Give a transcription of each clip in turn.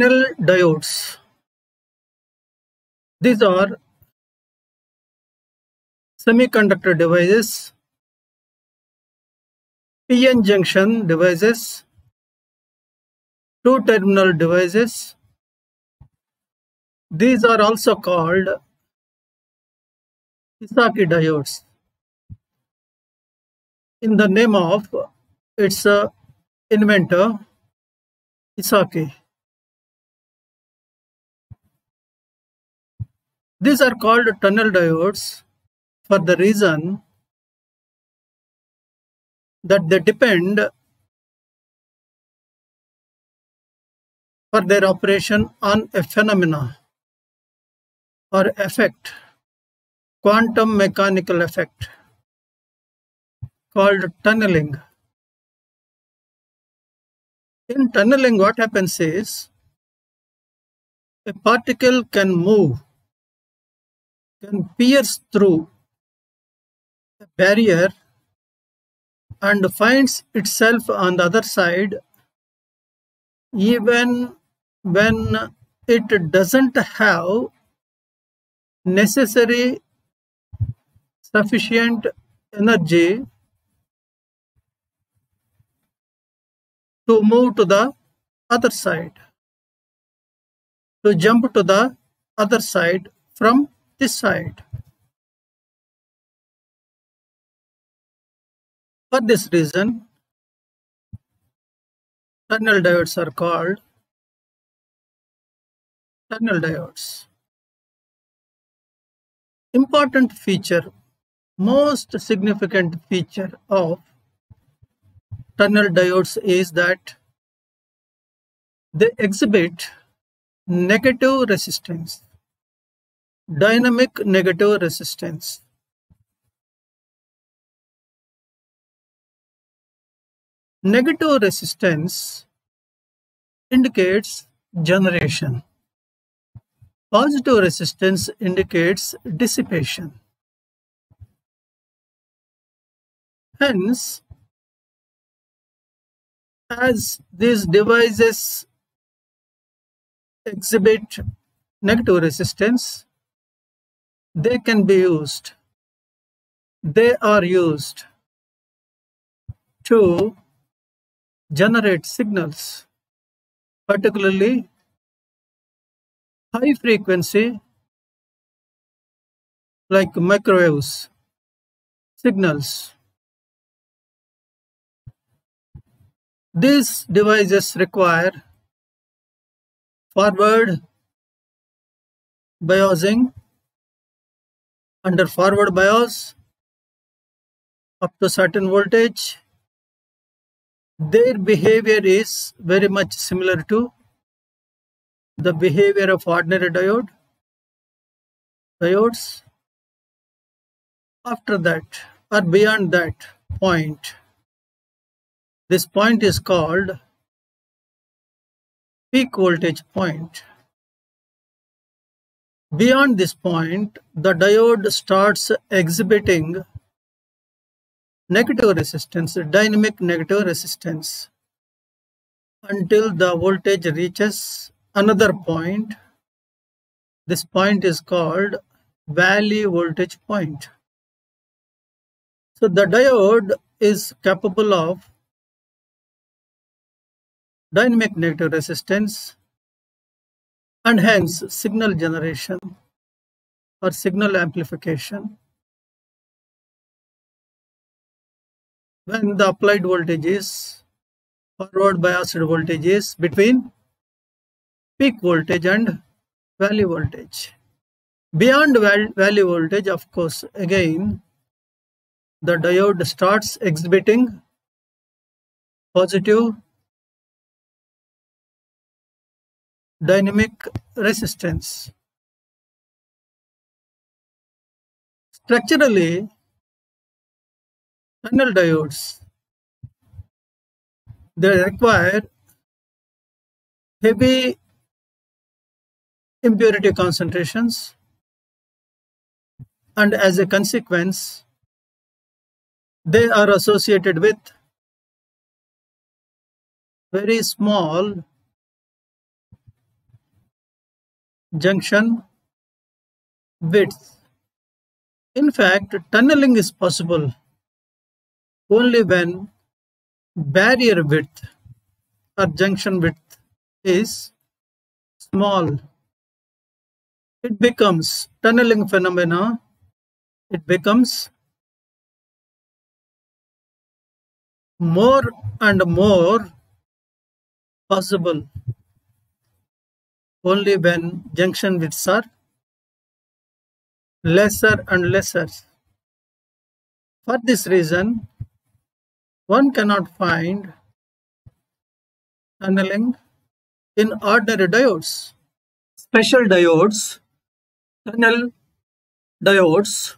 diodes. These are semiconductor devices, PN junction devices, two terminal devices. These are also called Esaki diodes in the name of its inventor Esaki. These are called tunnel diodes for the reason that they depend for their operation on a phenomena or effect, quantum mechanical effect called tunneling. In tunneling, what happens is a particle can move, can pierce through the barrier and finds itself on the other side even when it doesn't have necessary sufficient energy to move to the other side, to jump to the other side from this side. For this reason, tunnel diodes are called tunnel diodes. Important feature, most significant feature of tunnel diodes is that they exhibit negative resistance, dynamic negative resistance. Negative resistance indicates generation. Positive resistance indicates dissipation. Hence, as these devices exhibit negative resistance, they can be used. They are used to generate signals, particularly high frequency like microwaves signals. These devices require forward biasing under forward bias up to certain voltage. Their behavior is very much similar to the behavior of ordinary diode diodes. After that or beyond that point, this point is called peak voltage point. Beyond this point, the diode starts exhibiting negative resistance, dynamic negative resistance, until the voltage reaches another point. This point is called valley voltage point. So the diode is capable of dynamic negative resistance and hence signal generation or signal amplification when the applied voltage is forward biased voltage is between peak voltage and valley voltage. Beyond valley voltage, of course, again, the diode starts exhibiting positive dynamic resistance. Structurally, tunnel diodes they require heavy impurity concentrations and as a consequence they are associated with very small junction width. In fact, tunneling is possible only when barrier width or junction width is small. It becomes tunneling phenomena, it becomes more and more possible only when junction widths are lesser and lesser. For this reason, one cannot find tunneling in ordinary diodes. Special diodes, tunnel diodes,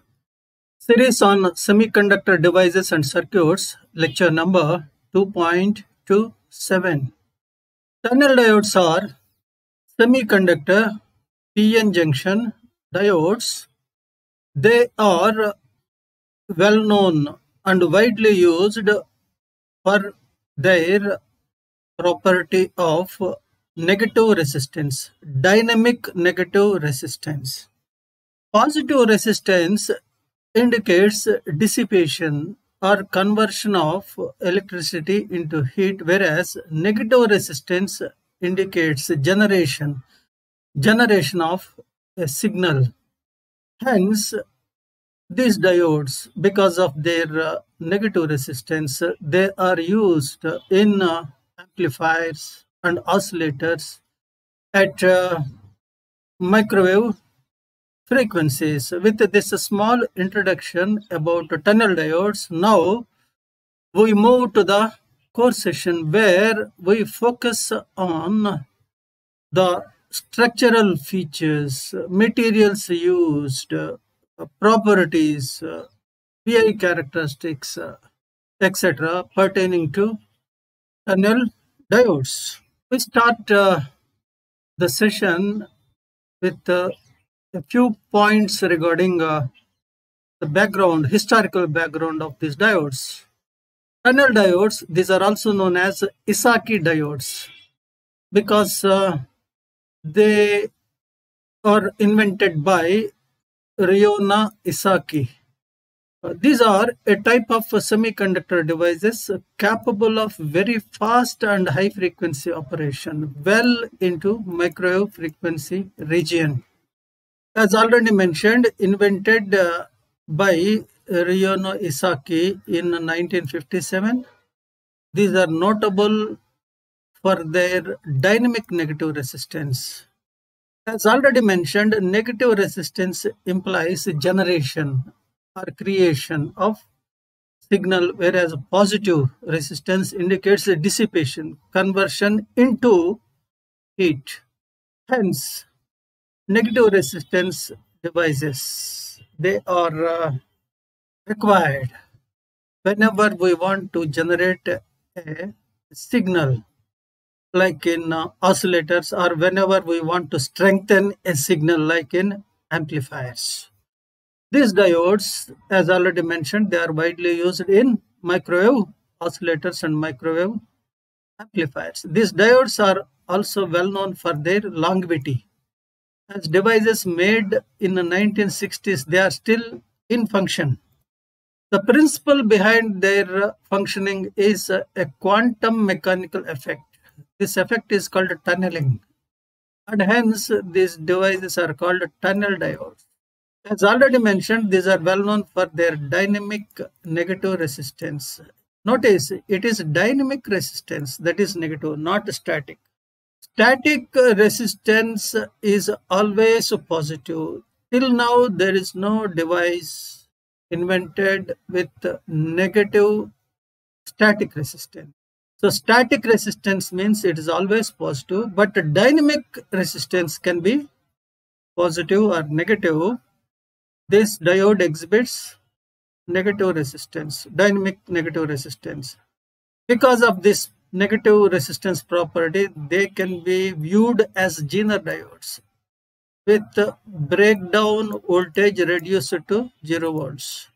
series on semiconductor devices and circuits, lecture number 2.27. Tunnel diodes are semiconductor PN junction diodes. They are well known and widely used for their property of negative resistance, dynamic negative resistance. Positive resistance indicates dissipation or conversion of electricity into heat whereas negative resistance indicates generation generation of a signal hence these diodes because of their uh, negative resistance they are used in uh, amplifiers and oscillators at uh, microwave frequencies. With this small introduction about tunnel diodes, now we move to the core session where we focus on the structural features, materials used, properties, VI characteristics, etc. pertaining to tunnel diodes. We start uh, the session with uh, a few points regarding uh, the background, historical background of these diodes. Tunnel diodes, these are also known as Esaki diodes because uh, they are invented by Reona Esaki. Uh, these are a type of semiconductor devices capable of very fast and high frequency operation well into microwave frequency region as already mentioned, invented uh, by Reona Esaki in 1957. These are notable for their dynamic negative resistance. As already mentioned, negative resistance implies generation or creation of signal, whereas positive resistance indicates dissipation, conversion into heat. Hence, negative resistance devices they are uh, required. Whenever we want to generate a signal like in uh, oscillators or whenever we want to strengthen a signal like in amplifiers. These diodes as already mentioned they are widely used in microwave oscillators and microwave amplifiers. These diodes are also well known for their longevity. As devices made in the 1960s, they are still in function. The principle behind their functioning is a quantum mechanical effect. This effect is called tunneling, and hence these devices are called tunnel diodes. As already mentioned, these are well known for their dynamic negative resistance. Notice it is dynamic resistance that is negative, not static. Static resistance is always positive. Till now, there is no device invented with negative static resistance. So static resistance means it is always positive, but dynamic resistance can be positive or negative. This diode exhibits negative resistance, dynamic negative resistance. Because of this negative resistance property, they can be viewed as Zener diodes with breakdown voltage reduced to 0 volts.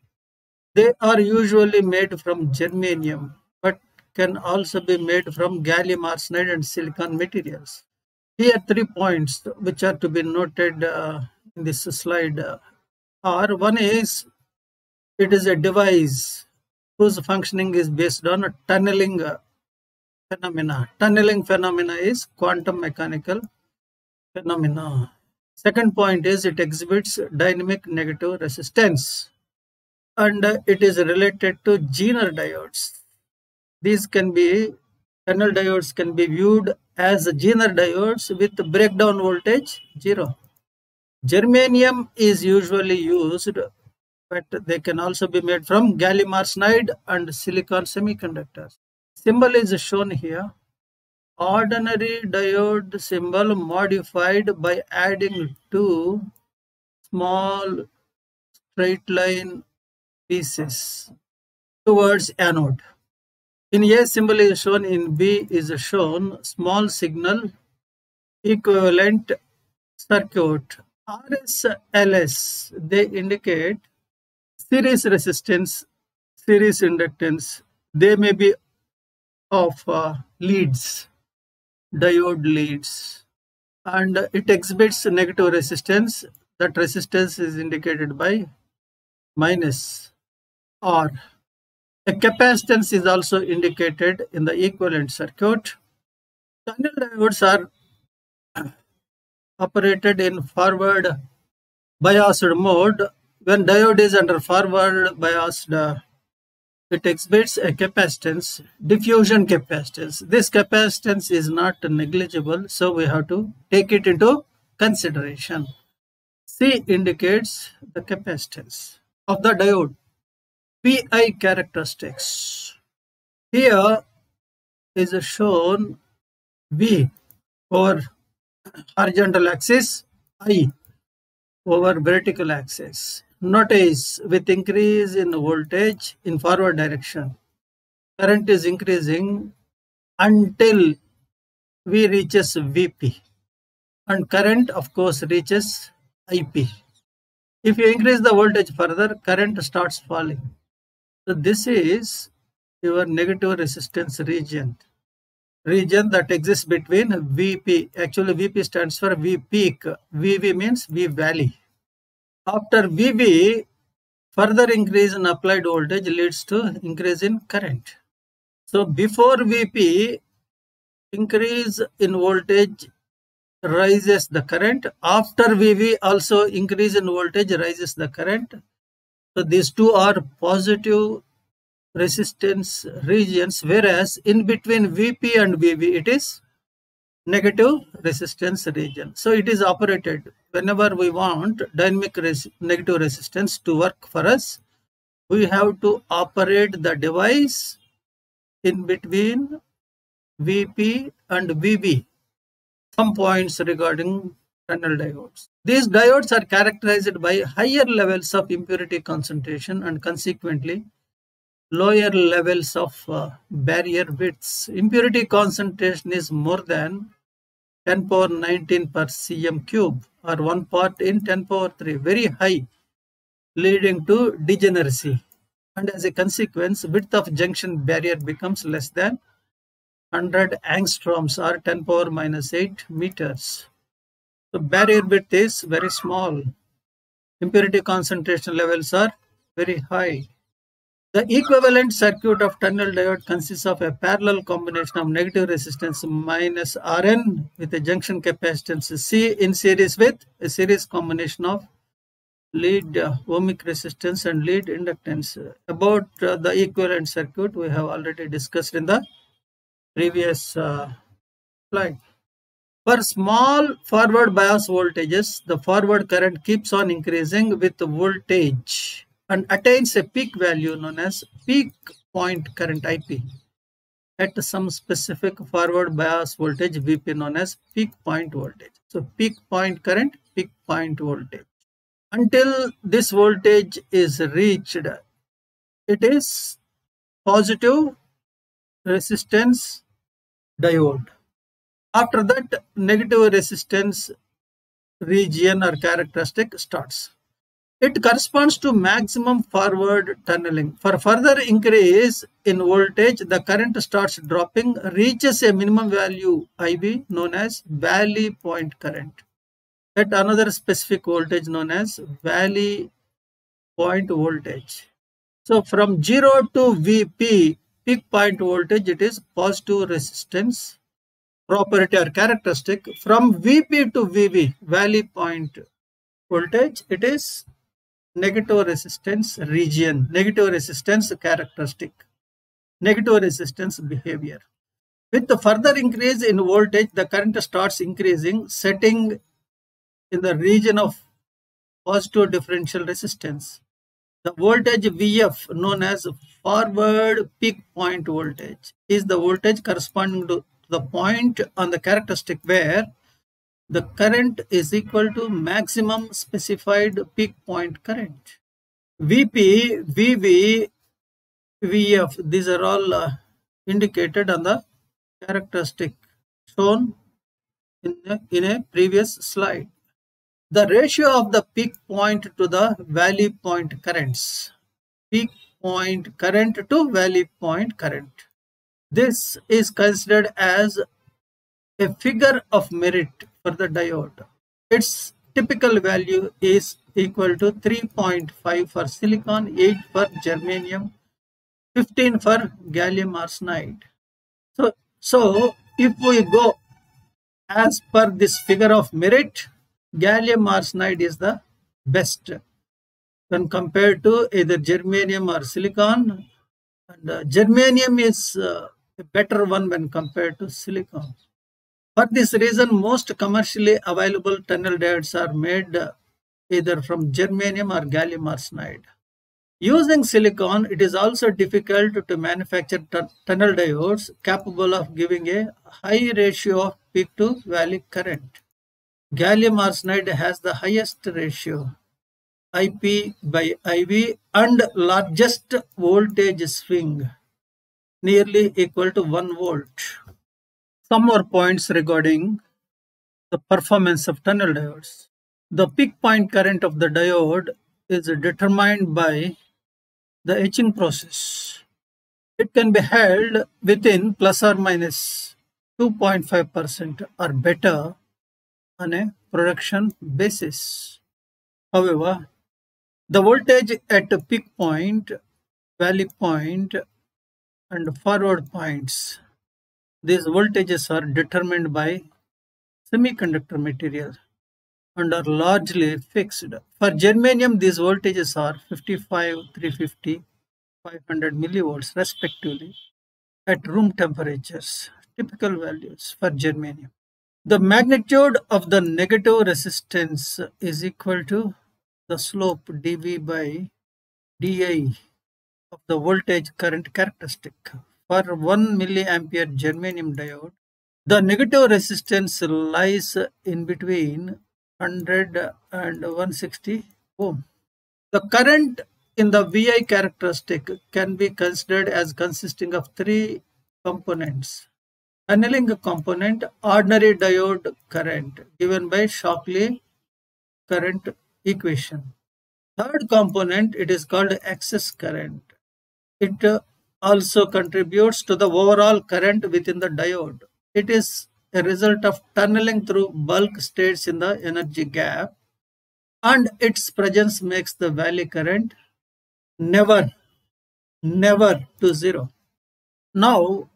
They are usually made from germanium but can also be made from gallium arsenide and silicon materials. Here three points which are to be noted uh, in this slide uh, are one is it is a device whose functioning is based on tunneling uh, phenomena. Tunneling phenomena is quantum mechanical phenomena. Second point is it exhibits dynamic negative resistance and it is related to Zener diodes. These can be tunnel diodes can be viewed as Zener diodes with breakdown voltage zero. Germanium is usually used but they can also be made from gallium arsenide and silicon semiconductors. Symbol is shown here. Ordinary diode symbol modified by adding two small straight line pieces towards anode. In A symbol is shown, in B is shown small signal equivalent circuit. RSLS, they indicate series resistance, series inductance. They may be of uh, leads, diode leads. And it exhibits negative resistance. That resistance is indicated by minus R. A capacitance is also indicated in the equivalent circuit. Tunnel diodes are operated in forward biased mode. When diode is under forward biased, it exhibits a capacitance, diffusion capacitance. This capacitance is not negligible, so we have to take it into consideration. C indicates the capacitance of the diode. VI characteristics. Here is shown V over horizontal axis, I over vertical axis. Notice with increase in voltage in forward direction, current is increasing until V reaches VP and current of course reaches IP. If you increase the voltage further, current starts falling. So this is your negative resistance region. Region that exists between VP. Actually, VP stands for V peak. VV means V valley. After VV, further increase in applied voltage leads to increase in current. So before VP, increase in voltage rises the current. After VV also increase in voltage rises the current. So these two are positive resistance regions whereas in between VP and VV it is negative resistance region. So it is operated whenever we want dynamic res negative resistance to work for us. We have to operate the device in between VP and VV some points regarding tunnel diodes. These diodes are characterized by higher levels of impurity concentration and consequently lower levels of uh, barrier widths. Impurity concentration is more than 10 power 19 per cm cube or 1 part in 10 power 3, very high, leading to degeneracy. And as a consequence, width of junction barrier becomes less than 100 angstroms or 10 power minus 8 meters. The barrier width is very small. Impurity concentration levels are very high. The equivalent circuit of tunnel diode consists of a parallel combination of negative resistance minus Rn with a junction capacitance C in series with a series combination of lead uh, ohmic resistance and lead inductance. About uh, the equivalent circuit we have already discussed in the previous uh, slide. For small forward bias voltages, the forward current keeps on increasing with voltage and attains a peak value known as peak point current IP at some specific forward bias voltage VP known as peak point voltage. So peak point current, peak point voltage. Until this voltage is reached, it is positive resistance diode. After that, negative resistance region or characteristic starts. It corresponds to maximum forward tunneling. For further increase in voltage, the current starts dropping, reaches a minimum value IV known as valley point current. At another specific voltage known as valley point voltage. So from 0 to VP, peak point voltage, it is positive resistance property or characteristic. From VP to VV, valley point voltage, it is negative resistance region, negative resistance characteristic, negative resistance behavior. With the further increase in voltage, the current starts increasing, setting in the region of positive differential resistance. The voltage Vf, known as forward peak point voltage, is the voltage corresponding to the point on the characteristic where the current is equal to maximum specified peak point current. Vp, Vv, Vf, these are all uh, indicated on the characteristic shown in in a previous slide. The ratio of the peak point to the valley point currents. Peak point current to valley point current. This is considered as a figure of merit for the diode. Its typical value is equal to 3.5 for silicon, 8 for germanium, 15 for gallium arsenide. So, so if we go as per this figure of merit, gallium arsenide is the best when compared to either germanium or silicon. And uh, germanium is uh, a better one when compared to silicon. For this reason, most commercially available tunnel diodes are made either from germanium or gallium arsenide. Using silicon, it is also difficult to manufacture tunnel diodes capable of giving a high ratio of peak to valley current. Gallium arsenide has the highest ratio, IP by IV, and largest voltage swing, nearly equal to 1 volt. Some more points regarding the performance of tunnel diodes. The peak point current of the diode is determined by the etching process. It can be held within plus or minus 2.5% or better on a production basis. However, the voltage at peak point, valley point, and forward points these voltages are determined by semiconductor material and are largely fixed. For germanium, these voltages are 55, 350, 500 millivolts respectively at room temperatures, typical values for germanium. The magnitude of the negative resistance is equal to the slope dV by dI of the voltage current characteristic for 1 milliampere germanium diode, the negative resistance lies in between 100 and 160 ohm. The current in the VI characteristic can be considered as consisting of three components. Tunneling component, ordinary diode current given by Shockley current equation. Third component, it is called excess current. It also contributes to the overall current within the diode. It is a result of tunneling through bulk states in the energy gap and its presence makes the valley current never, never to zero. Now,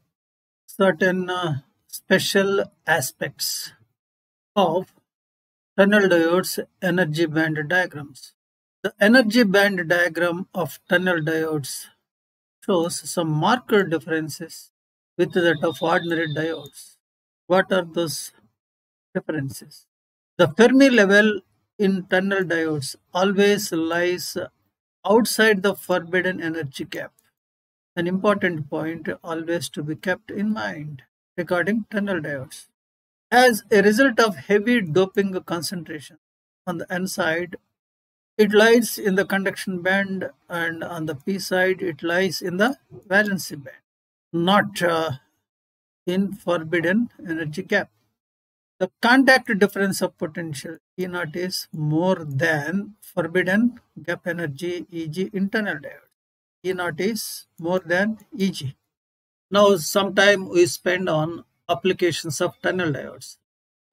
certain uh, special aspects of tunnel diodes energy band diagrams. The energy band diagram of tunnel diodes shows some marker differences with that of ordinary diodes. What are those differences? The Fermi level in tunnel diodes always lies outside the forbidden energy gap. An important point always to be kept in mind regarding tunnel diodes. As a result of heavy doping concentration on the N side, it lies in the conduction band and on the p side it lies in the valency band not uh, in forbidden energy gap the contact difference of potential E naught is more than forbidden gap energy e.g. internal diode. E naught is more than Eg. Now some time we spend on applications of tunnel diodes.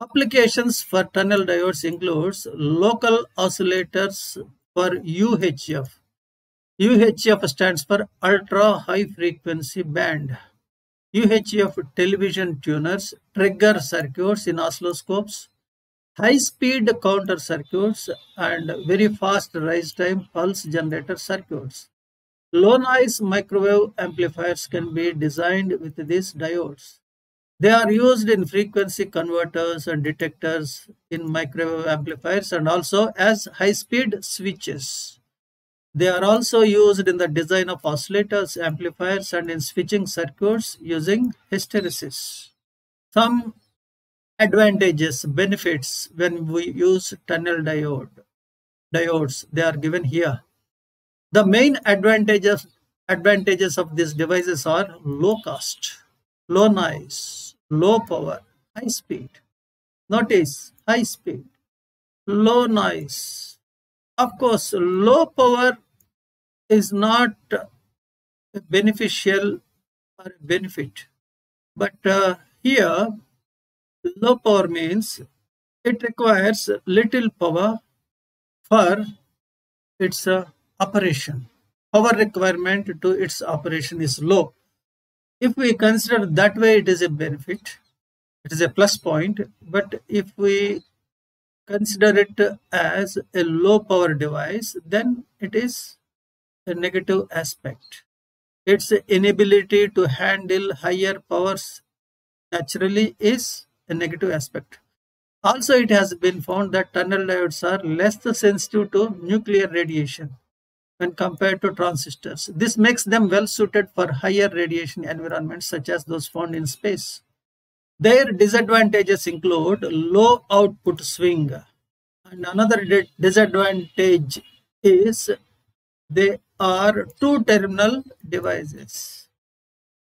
Applications for tunnel diodes includes local oscillators for UHF. UHF stands for ultra high frequency band. UHF television tuners, trigger circuits in oscilloscopes, high-speed counter circuits, and very fast rise time pulse generator circuits. Low-noise microwave amplifiers can be designed with these diodes. They are used in frequency converters and detectors in microwave amplifiers and also as high-speed switches. They are also used in the design of oscillators, amplifiers, and in switching circuits using hysteresis. Some advantages, benefits when we use tunnel diode diodes, they are given here. The main advantages advantages of these devices are low cost, low noise, low power, high speed. Notice high speed, low noise. Of course, low power is not beneficial or benefit. But uh, here, low power means it requires little power for its uh, operation. Power requirement to its operation is low. If we consider that way, it is a benefit. It is a plus point. But if we consider it as a low power device, then it is a negative aspect. Its inability to handle higher powers naturally is a negative aspect. Also, it has been found that tunnel diodes are less sensitive to nuclear radiation when compared to transistors. This makes them well suited for higher radiation environments such as those found in space. Their disadvantages include low output swing. And another disadvantage is they are two-terminal devices.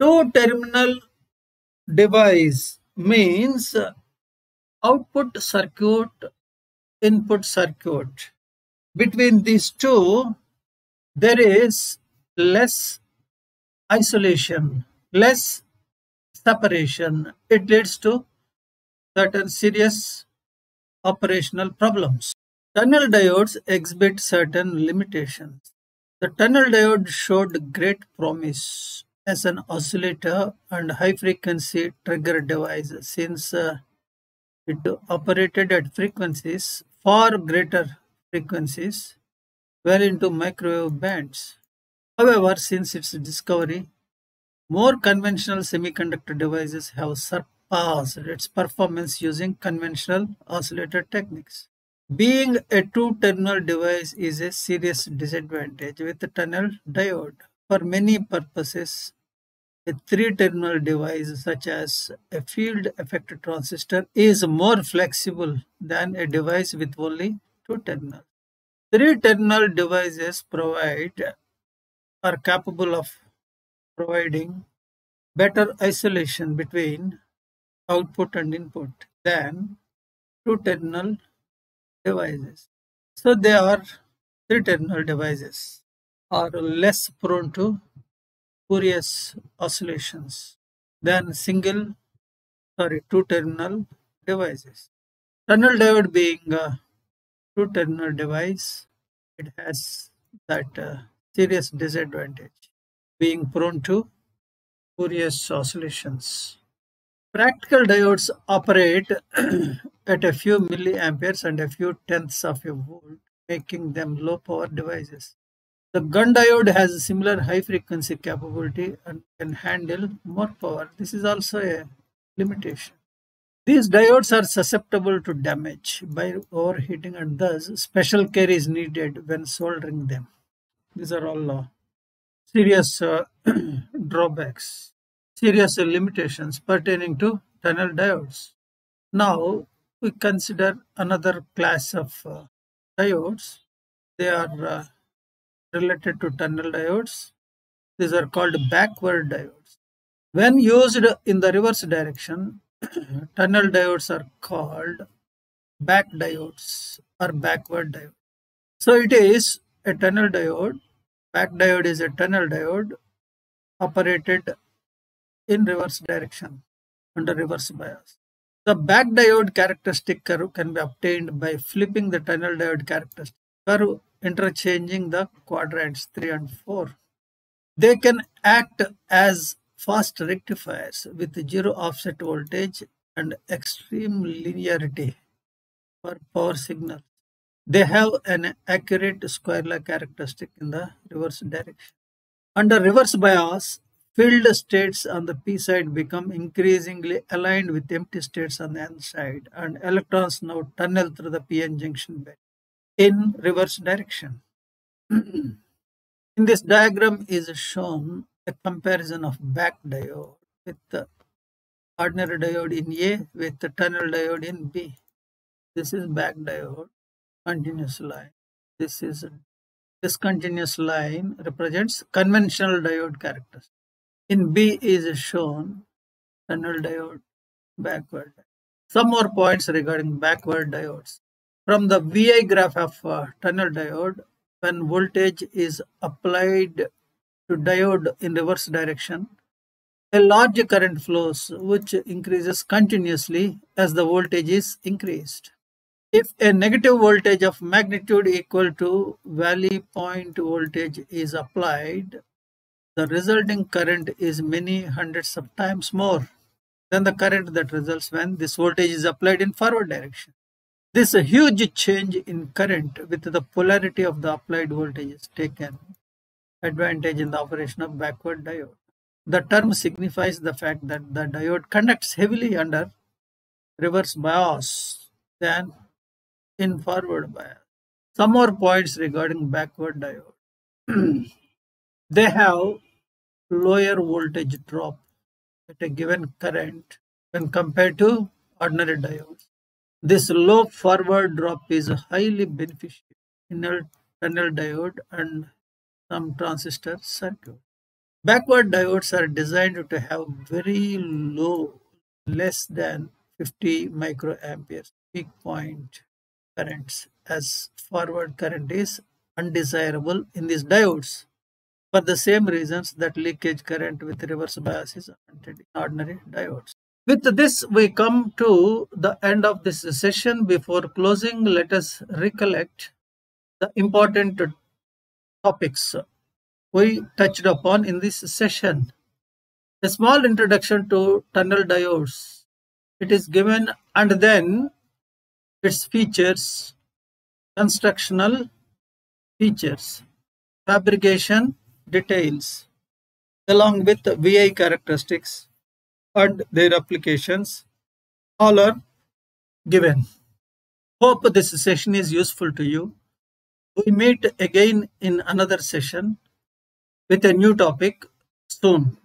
Two-terminal device means output circuit, input circuit. Between these two, there is less isolation, less separation. It leads to certain serious operational problems. Tunnel diodes exhibit certain limitations. The tunnel diode showed great promise as an oscillator and high-frequency trigger device since uh, it operated at frequencies far greater frequencies well into microwave bands. However, since its discovery, more conventional semiconductor devices have surpassed its performance using conventional oscillator techniques. Being a two-terminal device is a serious disadvantage with the tunnel diode. For many purposes, a three-terminal device such as a field effect transistor is more flexible than a device with only two terminals. Three-terminal devices provide are capable of providing better isolation between output and input than two-terminal devices. So they are three-terminal devices are less prone to spurious oscillations than single, sorry, two-terminal devices. Tunnel diode being a two-terminal device, it has that uh, serious disadvantage, being prone to spurious oscillations. Practical diodes operate at a few milliamperes and a few tenths of a volt, making them low power devices. The Gunn diode has a similar high frequency capability and can handle more power. This is also a limitation. These diodes are susceptible to damage by overheating and thus special care is needed when soldering them. These are all uh, serious uh, drawbacks serious limitations pertaining to tunnel diodes. Now we consider another class of uh, diodes. They are uh, related to tunnel diodes. These are called backward diodes. When used in the reverse direction, tunnel diodes are called back diodes or backward diode. So it is a tunnel diode. Back diode is a tunnel diode operated in reverse direction under reverse bias. The back diode characteristic curve can be obtained by flipping the tunnel diode characteristic curve interchanging the quadrants 3 and 4. They can act as fast rectifiers with zero offset voltage and extreme linearity for power signal. They have an accurate square law characteristic in the reverse direction. Under reverse bias, filled states on the p side become increasingly aligned with empty states on the n side and electrons now tunnel through the p-n junction bed in reverse direction. in this diagram is shown a comparison of back diode with the ordinary diode in A with the tunnel diode in B. This is back diode, continuous line. This is discontinuous line represents conventional diode characters. In B is shown tunnel diode backward. Some more points regarding backward diodes. From the VI graph of uh, tunnel diode, when voltage is applied to diode in reverse direction, a large current flows which increases continuously as the voltage is increased. If a negative voltage of magnitude equal to valley point voltage is applied, the resulting current is many hundreds of times more than the current that results when this voltage is applied in forward direction. This huge change in current with the polarity of the applied voltage is taken advantage in the operation of backward diode. The term signifies the fact that the diode conducts heavily under reverse bias than in forward bias. Some more points regarding backward diode. they have lower voltage drop at a given current when compared to ordinary diodes. This low forward drop is highly beneficial in a tunnel diode and some transistor circuit. Backward diodes are designed to have very low, less than 50 microamperes peak point currents as forward current is undesirable in these diodes for the same reasons that leakage current with reverse bias is in ordinary diodes. With this, we come to the end of this session. Before closing, let us recollect the important topics we touched upon in this session. A small introduction to tunnel diodes. It is given and then its features, constructional features, fabrication details, along with VI characteristics, and their applications all are given. Hope this session is useful to you. We meet again in another session with a new topic soon.